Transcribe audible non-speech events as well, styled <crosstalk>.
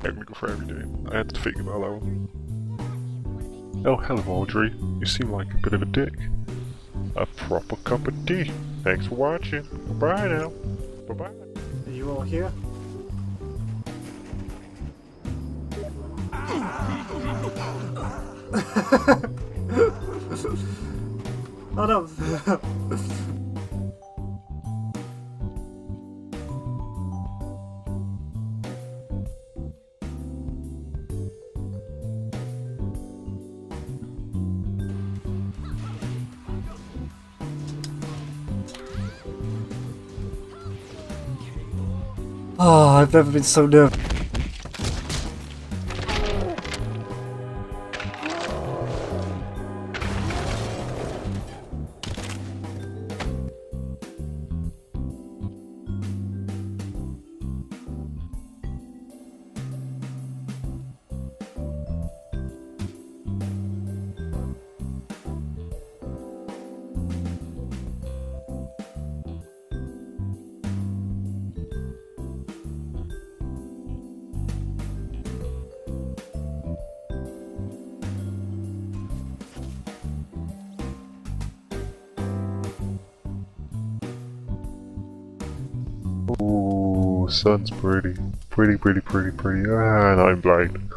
for every day. I had to think about that one. Oh, hello, Audrey. You seem like a bit of a dick. A proper cup of tea. Thanks for watching. Bye now. Bye bye. Are you all here? <laughs> oh no! <laughs> Oh, I've never been so nervous. Ooh, sun's pretty. Pretty, pretty, pretty, pretty. Ah, and I'm blind.